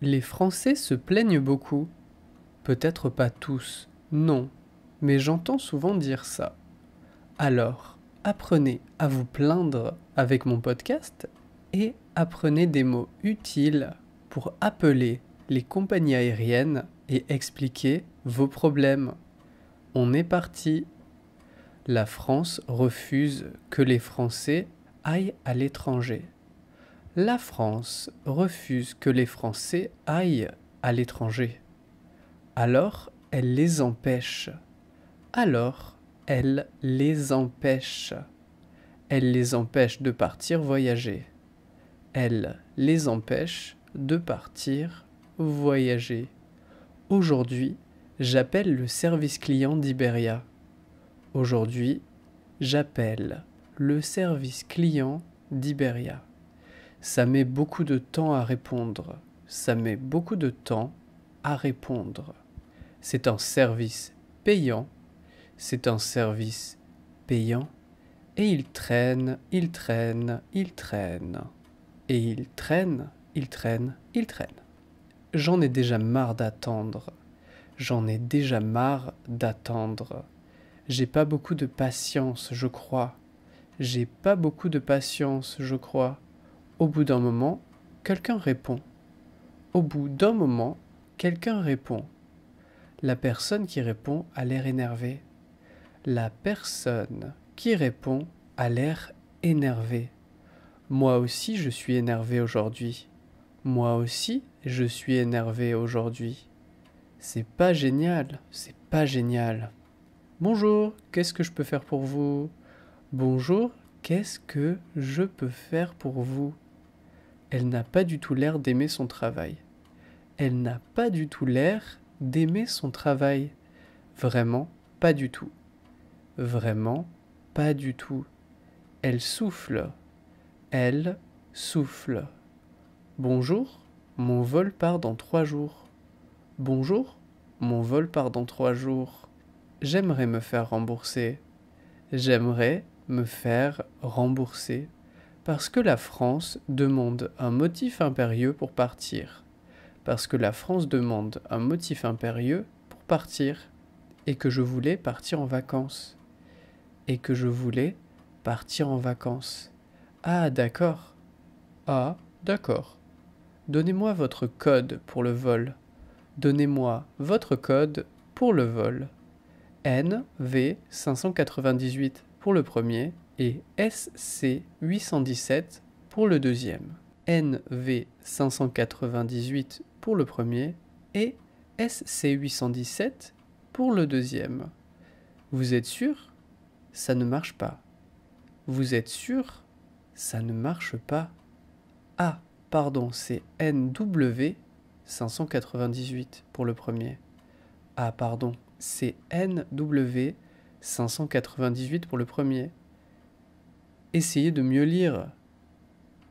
Les Français se plaignent beaucoup. Peut-être pas tous, non, mais j'entends souvent dire ça. Alors, apprenez à vous plaindre avec mon podcast et apprenez des mots utiles pour appeler les compagnies aériennes et expliquer vos problèmes. On est parti. La France refuse que les Français aillent à l'étranger. La France refuse que les Français aillent à l'étranger. Alors, elle les empêche. Alors, elle les empêche. Elle les empêche de partir voyager. Elle les empêche de partir voyager. Aujourd'hui, j'appelle le service client d'Iberia. Aujourd'hui, j'appelle le service client d'Iberia. Ça met beaucoup de temps à répondre. Ça met beaucoup de temps à répondre. C'est un service payant. C'est un service payant. Et il traîne, il traîne, il traîne. Et il traîne, il traîne, il traîne. J'en ai déjà marre d'attendre. J'en ai déjà marre d'attendre. J'ai pas beaucoup de patience, je crois. J'ai pas beaucoup de patience, je crois. Au bout d'un moment, quelqu'un répond. Au bout d'un moment, quelqu'un répond. La personne qui répond a l'air énervée. La personne qui répond a l'air énervée. Moi aussi je suis énervé aujourd'hui. Moi aussi je suis énervé aujourd'hui. C'est pas génial, c'est pas génial. Bonjour, qu'est-ce que je peux faire pour vous? Bonjour, qu'est-ce que je peux faire pour vous? Elle n'a pas du tout l'air d'aimer son travail. Elle n'a pas du tout l'air d'aimer son travail. Vraiment pas du tout. Vraiment pas du tout. Elle souffle. Elle souffle. Bonjour, mon vol part dans trois jours. Bonjour, mon vol part dans trois jours. J'aimerais me faire rembourser. J'aimerais me faire rembourser. Parce que la France demande un motif impérieux pour partir. Parce que la France demande un motif impérieux pour partir. Et que je voulais partir en vacances. Et que je voulais partir en vacances. Ah, d'accord. Ah, d'accord. Donnez-moi votre code pour le vol. Donnez-moi votre code pour le vol. NV598 pour le premier et SC817 pour le deuxième. NV598 pour le premier et SC817 pour le deuxième. Vous êtes sûr? Ça ne marche pas. Vous êtes sûr? Ça ne marche pas. Ah, pardon, c'est NW 598 pour le premier. Ah, pardon, c'est NW 598 pour le premier. Essayez de mieux lire.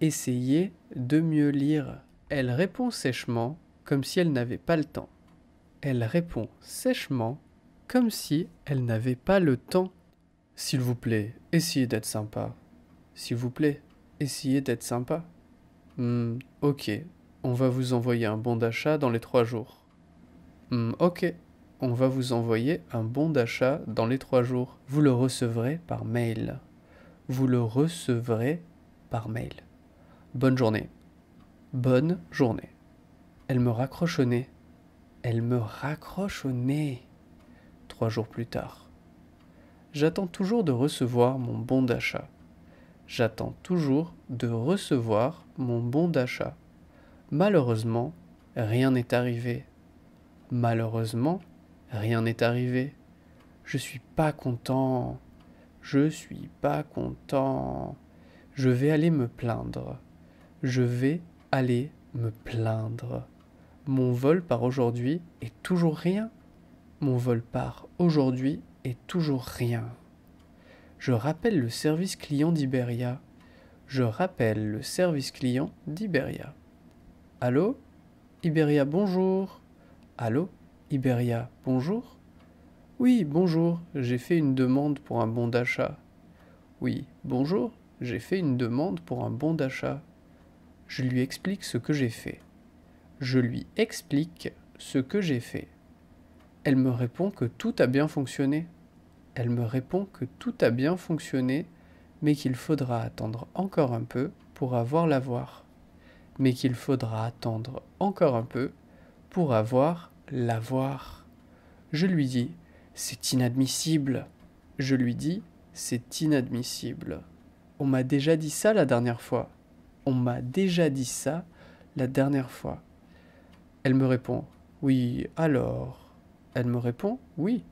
Essayez de mieux lire. Elle répond sèchement, comme si elle n'avait pas le temps. Elle répond sèchement, comme si elle n'avait pas le temps. S'il vous plaît, essayez d'être sympa. S'il vous plaît, essayez d'être sympa. Hmm, ok, on va vous envoyer un bon d'achat dans les trois jours. Hmm, ok, on va vous envoyer un bon d'achat dans les trois jours. Vous le recevrez par mail. Vous le recevrez par mail. Bonne journée. Bonne journée. Elle me raccroche. Elle me raccroche au nez. Trois jours plus tard. J'attends toujours de recevoir mon bon d'achat. J'attends toujours de recevoir mon bon d'achat. Malheureusement, rien n'est arrivé. Malheureusement, rien n'est arrivé. Je suis pas content. Je suis pas content. Je vais aller me plaindre. Je vais aller me plaindre. Mon vol part aujourd'hui et toujours rien. Mon vol part aujourd'hui et toujours rien. Je rappelle le service client d'Iberia. Je rappelle le service client d'Iberia. Allô? Iberia, bonjour. Allô? Iberia, bonjour. Oui, bonjour, j'ai fait une demande pour un bon d'achat. Oui, bonjour, j'ai fait une demande pour un bon d'achat. Je lui explique ce que j'ai fait. Je lui explique ce que j'ai fait. Elle me répond que tout a bien fonctionné. Elle me répond que tout a bien fonctionné, mais qu'il faudra attendre encore un peu pour avoir l'avoir. Mais qu'il faudra attendre encore un peu pour avoir l'avoir. Je lui dis, c'est inadmissible. Je lui dis, c'est inadmissible. On m'a déjà dit ça la dernière fois. On m'a déjà dit ça la dernière fois. Elle me répond, oui, alors? Elle me répond, oui,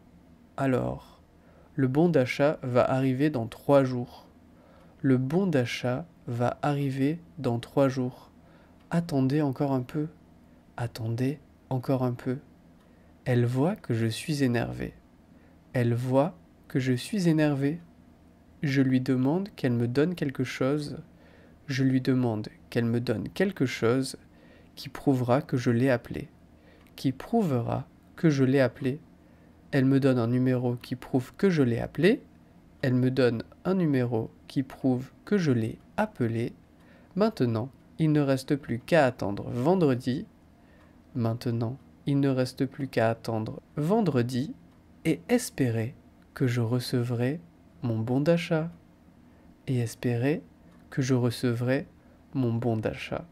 alors. Le bon d'achat va arriver dans trois jours. Le bon d'achat va arriver dans trois jours. Attendez encore un peu. Attendez encore un peu. Elle voit que je suis énervé. Elle voit que je suis énervé. Je lui demande qu'elle me donne quelque chose. Je lui demande qu'elle me donne quelque chose qui prouvera que je l'ai appelée. Qui prouvera que je l'ai appelée. Elle me donne un numéro qui prouve que je l'ai appelée. Elle me donne un numéro qui prouve que je l'ai appelé. Maintenant, il ne reste plus qu'à attendre vendredi. Maintenant, il ne reste plus qu'à attendre vendredi et espérer que je recevrai mon bon d'achat. Et espérer que je recevrai mon bon d'achat.